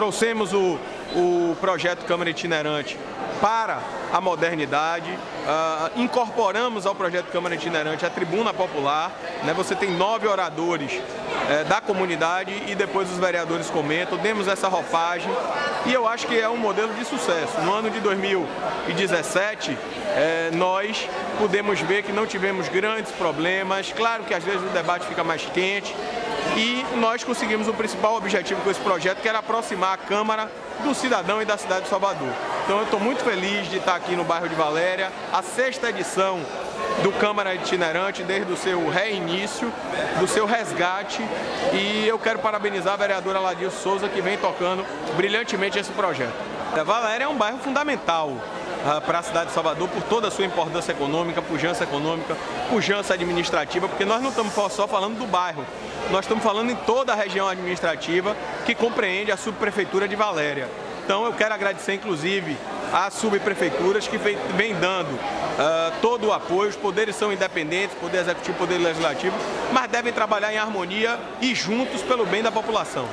trouxemos o, o projeto Câmara Itinerante para a modernidade, uh, incorporamos ao projeto Câmara Itinerante a tribuna popular, né? você tem nove oradores uh, da comunidade e depois os vereadores comentam, demos essa roupagem e eu acho que é um modelo de sucesso. No ano de 2017, uh, eh, nós pudemos ver que não tivemos grandes problemas, claro que às vezes o debate fica mais quente, e nós conseguimos o principal objetivo com esse projeto, que era aproximar a Câmara do cidadão e da cidade de Salvador. Então eu estou muito feliz de estar aqui no bairro de Valéria, a sexta edição do Câmara Itinerante, desde o seu reinício, do seu resgate. E eu quero parabenizar a vereadora Ladil Souza, que vem tocando brilhantemente esse projeto. A Valéria é um bairro fundamental uh, para a cidade de Salvador por toda a sua importância econômica, pujança econômica, pujança administrativa, porque nós não estamos só falando do bairro, nós estamos falando em toda a região administrativa que compreende a subprefeitura de Valéria. Então eu quero agradecer inclusive às subprefeituras que vem, dando uh, todo o apoio. Os poderes são independentes, poder executivo, poder legislativo, mas devem trabalhar em harmonia e juntos pelo bem da população.